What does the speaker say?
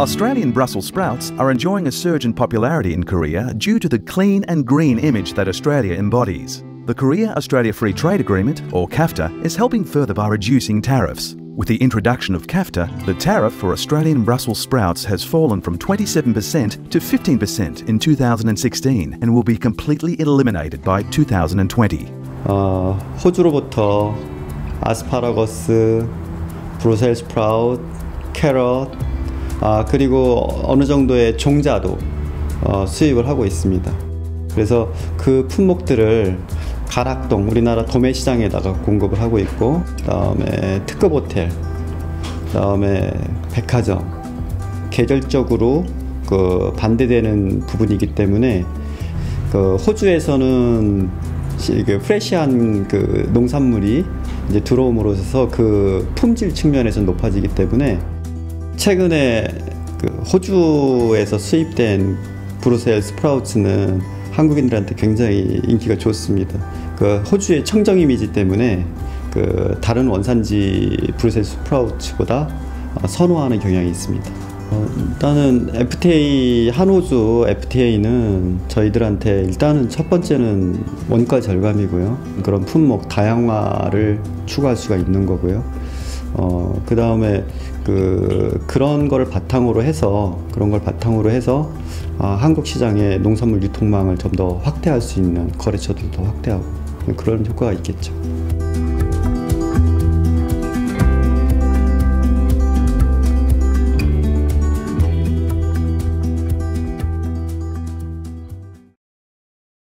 Australian Brussels sprouts are enjoying a surge in popularity in Korea due to the clean and green image that Australia embodies. The Korea Australia Free Trade Agreement, or CAFTA, is helping further by reducing tariffs. With the introduction of CAFTA, the tariff for Australian Brussels sprouts has fallen from 27% to 15% in 2016 and will be completely eliminated by 2020. 어, 호주로부터 아스파라거스, brussels sprout, carrot, 아, 그리고 어느 정도의 종자도 어, 수입을 하고 있습니다. 그래서 그 품목들을 가락동 우리나라 도매 시장에다가 공급을 하고 있고 그다음에 특급 호텔 그다음에 백화점 계절적으로 그 반대되는 부분이기 때문에 그 호주에서는 시- 그 프레시한 그 농산물이 이제 들어옴으로써 그 품질 측면에서 높아지기 때문에 최근에 그 호주에서 수입된 브루셀 스프라우츠는 한국인들한테 굉장히 인기가 좋습니다. 그 호주의 청정 이미지 때문에 그 다른 원산지 브루셀 스프라우츠보다 어, 선호하는 경향이 있습니다. 어, 일단은 FTA 한호주 FTA는 저희들한테 일단은 첫 번째는 원가 절감이고요. 그런 품목 다양화를 추구할 수가 있는 거고요. 어, 그 다음에 그, 그런 거를 바탕으로 해서, 그런 걸 바탕으로 해서, 아, 한국 시장의 농산물 유통망을 좀 더 확대할 수 있는 거래처들도 확대하고, 그런 효과가 있겠죠.